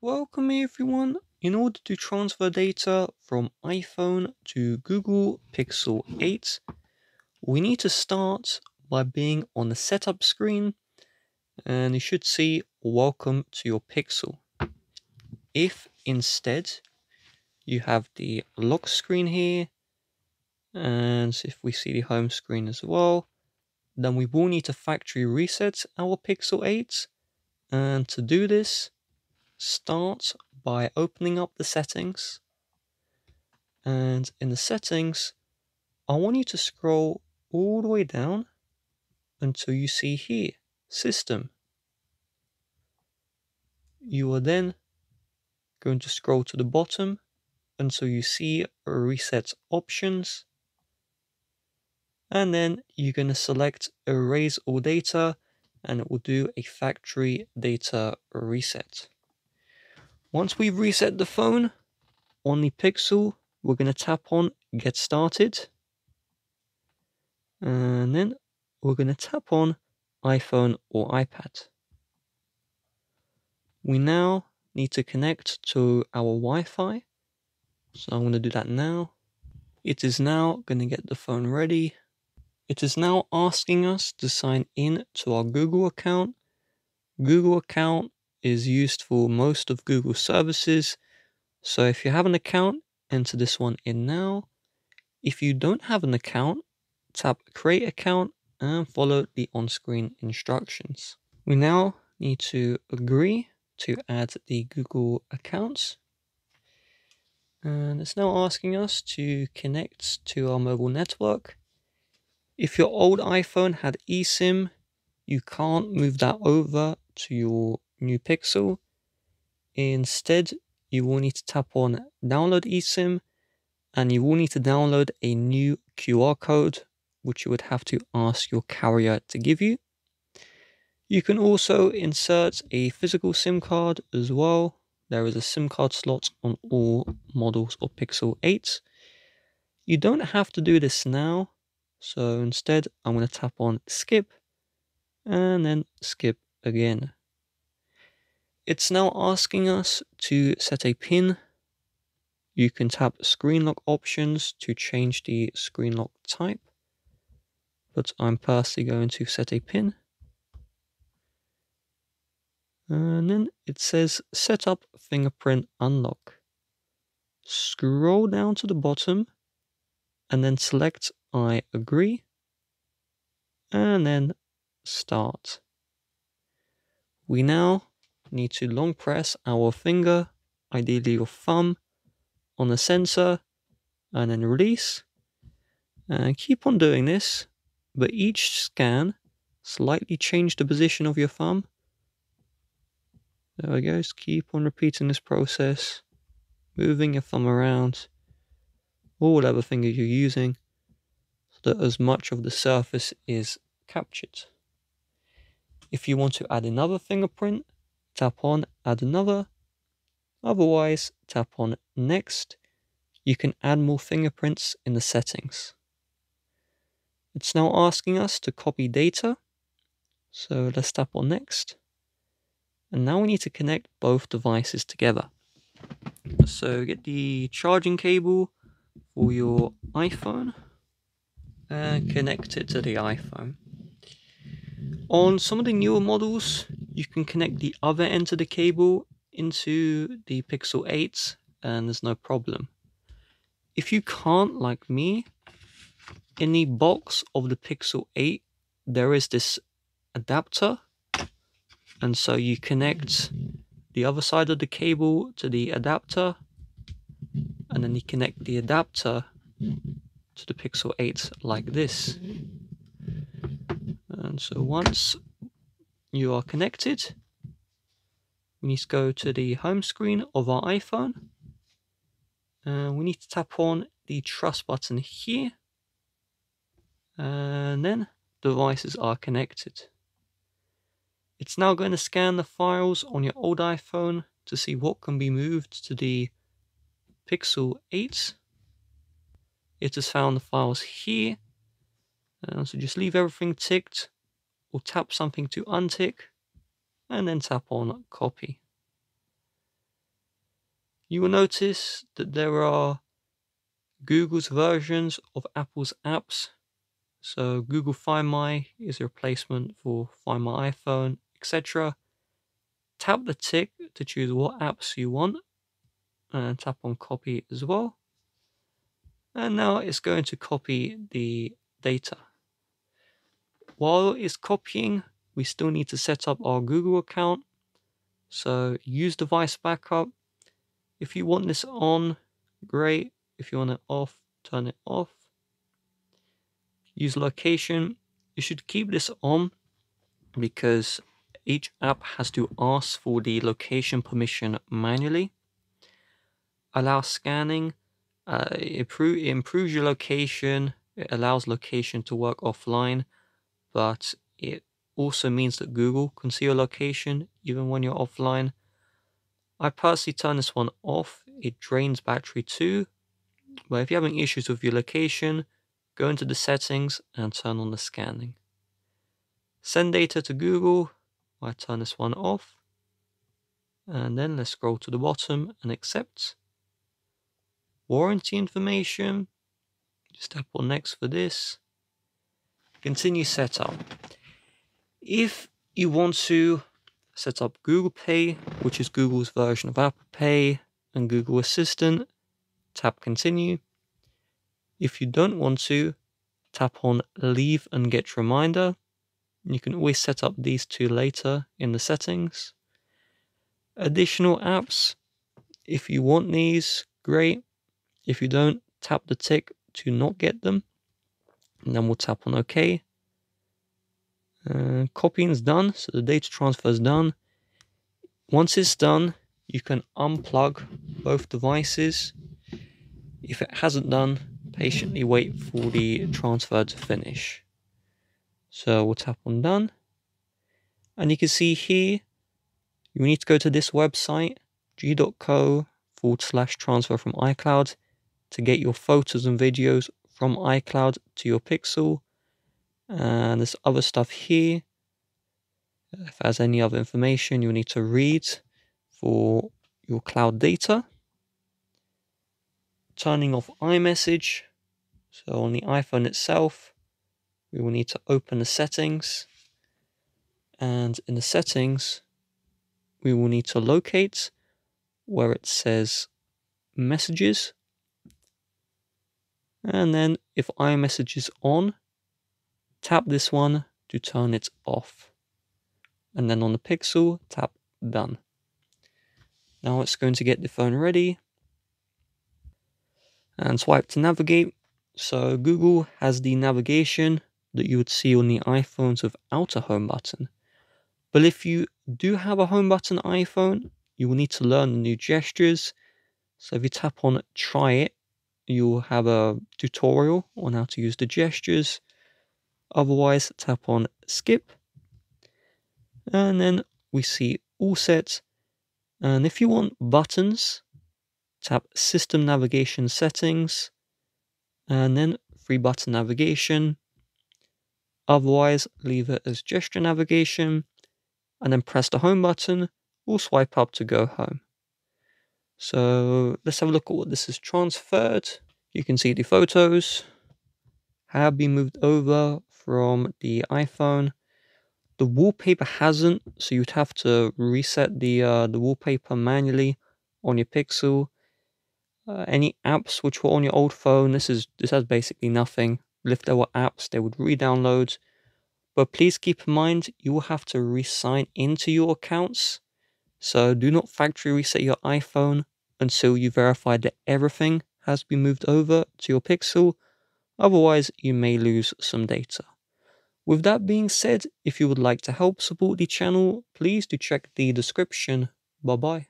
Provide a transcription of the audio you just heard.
Welcome everyone. In order to transfer data from iPhone to Google Pixel 8, we need to start by being on the setup screen and you should see welcome to your Pixel. If instead you have the lock screen here and if we see the home screen as well, then we will need to factory reset our Pixel 8 and to do this start by opening up the settings. And in the settings I want you to scroll all the way down until you see here system. You are then going to scroll to the bottom until you see reset options. And then you're going to select erase all data and it will do a factory data reset once we've reset the phone on the Pixel, we're going to tap on Get Started. And then we're going to tap on iPhone or iPad. We now need to connect to our Wi-Fi. So I'm going to do that now. It is now going to get the phone ready. It is now asking us to sign in to our Google account. Google account is used for most of Google services. So if you have an account, enter this one in now. If you don't have an account, tap create account and follow the on-screen instructions. We now need to agree to add the Google accounts. And it's now asking us to connect to our mobile network. If your old iPhone had eSIM, you can't move that over to your new Pixel. Instead, you will need to tap on download eSIM and you will need to download a new QR code, which you would have to ask your carrier to give you. You can also insert a physical SIM card as well. There is a SIM card slot on all models of Pixel 8. You don't have to do this now, so instead I'm going to tap on skip and then skip again. It's now asking us to set a pin. You can tap screen lock options to change the screen lock type, but I'm personally going to set a pin. And then it says set up fingerprint unlock. Scroll down to the bottom and then select I agree and then start. We now need to long press our finger, ideally your thumb, on the sensor and then release. And keep on doing this, but each scan, slightly change the position of your thumb. There we go, just keep on repeating this process, moving your thumb around, or whatever finger you're using, so that as much of the surface is captured. If you want to add another fingerprint, tap on add another. Otherwise, tap on next. You can add more fingerprints in the settings. It's now asking us to copy data. So let's tap on next. And now we need to connect both devices together. So get the charging cable for your iPhone and connect it to the iPhone. On some of the newer models, you can connect the other end of the cable into the Pixel 8 and there's no problem. If you can't, like me, in the box of the Pixel 8, there is this adapter. And so you connect the other side of the cable to the adapter. And then you connect the adapter to the Pixel 8 like this. And so once you are connected, we need to go to the home screen of our iPhone. And we need to tap on the trust button here. And then devices are connected. It's now going to scan the files on your old iPhone to see what can be moved to the Pixel 8. It has found the files here. Uh, so just leave everything ticked or tap something to untick and then tap on copy. You will notice that there are Google's versions of Apple's apps. So Google Find My is a replacement for Find My iPhone, etc. Tap the tick to choose what apps you want and tap on copy as well. And now it's going to copy the data. While it's copying, we still need to set up our Google account. So use device backup. If you want this on, great. If you want it off, turn it off. Use location. You should keep this on because each app has to ask for the location permission manually. Allow scanning. Uh, it improves your location. It allows location to work offline, but it also means that Google can see your location even when you're offline. I personally turn this one off. It drains battery too. But if you're having issues with your location, go into the settings and turn on the scanning. Send data to Google. I turn this one off. And then let's scroll to the bottom and accept. Warranty information. Just tap on next for this. Continue setup. If you want to set up Google Pay, which is Google's version of Apple Pay and Google Assistant, tap continue. If you don't want to, tap on leave and get reminder. You can always set up these two later in the settings. Additional apps, if you want these, great. If you don't, tap the tick to not get them. And then we'll tap on OK. Uh, copying is done, so the data transfer is done. Once it's done, you can unplug both devices. If it hasn't done, patiently wait for the transfer to finish. So we'll tap on done. And you can see here, you need to go to this website, g.co forward slash transfer from iCloud to get your photos and videos from iCloud to your Pixel and there's other stuff here. If there's any other information you need to read for your cloud data. Turning off iMessage. So on the iPhone itself, we will need to open the settings. And in the settings, we will need to locate where it says messages. And then if iMessage is on, Tap this one to turn it off. And then on the pixel, tap done. Now it's going to get the phone ready. And swipe to navigate. So Google has the navigation that you would see on the iPhones without a home button. But if you do have a home button iPhone, you will need to learn the new gestures. So if you tap on try it, you'll have a tutorial on how to use the gestures. Otherwise, tap on skip. And then we see all set. And if you want buttons, tap system navigation settings and then free button navigation. Otherwise, leave it as gesture navigation and then press the home button or swipe up to go home. So let's have a look at what this is transferred. You can see the photos have been moved over from the iPhone. The wallpaper hasn't, so you'd have to reset the uh, the wallpaper manually on your Pixel. Uh, any apps which were on your old phone, this is this has basically nothing. If there were apps, they would re-download. But please keep in mind, you will have to re-sign into your accounts. So do not factory reset your iPhone until you verify that everything has been moved over to your Pixel. Otherwise, you may lose some data. With that being said, if you would like to help support the channel, please do check the description. Bye bye.